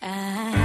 爱